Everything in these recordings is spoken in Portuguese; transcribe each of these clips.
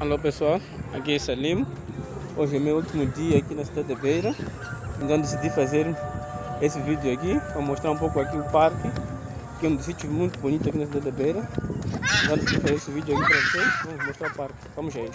Alô pessoal, aqui é Salim. Hoje é meu último dia aqui na cidade de Beira. Então decidi fazer esse vídeo aqui para mostrar um pouco aqui o parque, que é um sítio muito bonito aqui na cidade de Beira. Então decidi fazer esse vídeo aqui para vocês. Vamos mostrar o parque. Vamos aí.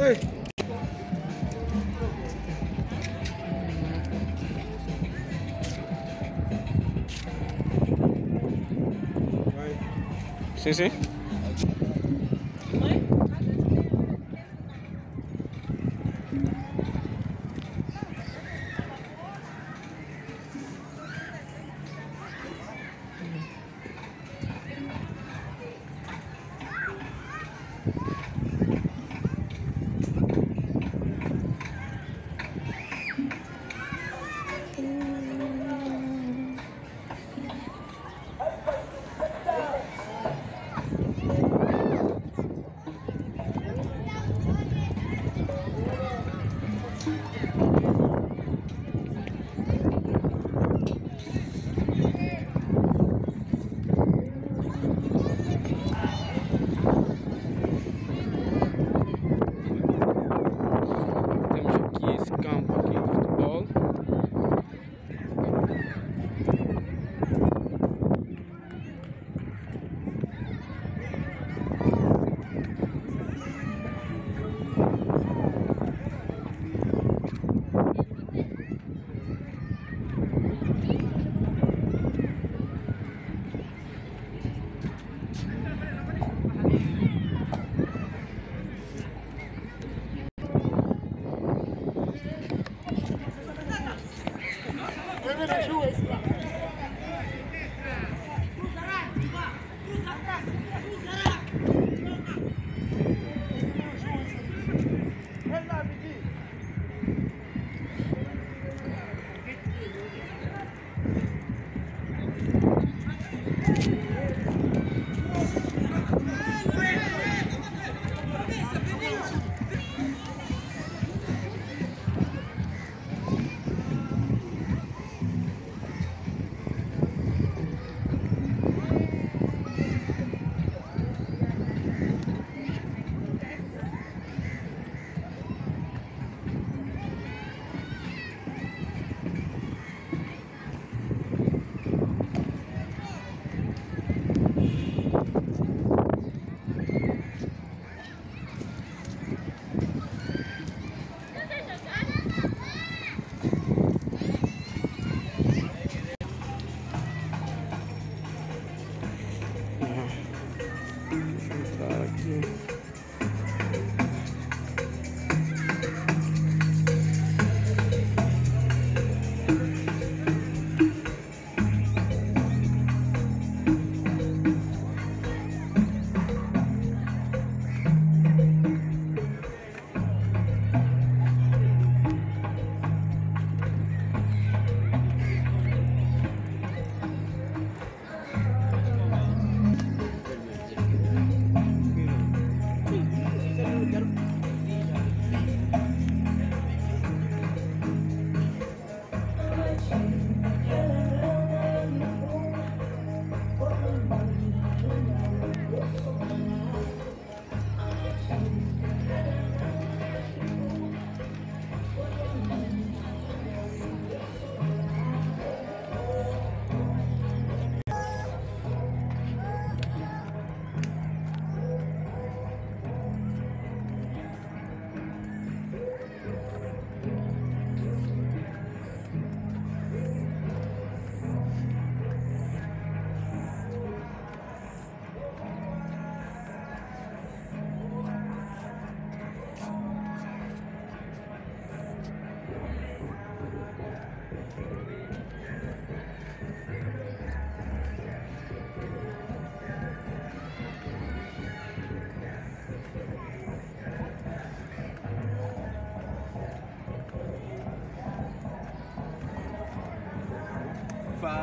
喂，喂，谁谁？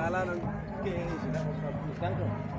regalaron, ¿qué es?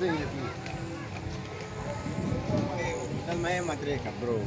Assim aqui. Também é matreca, bro.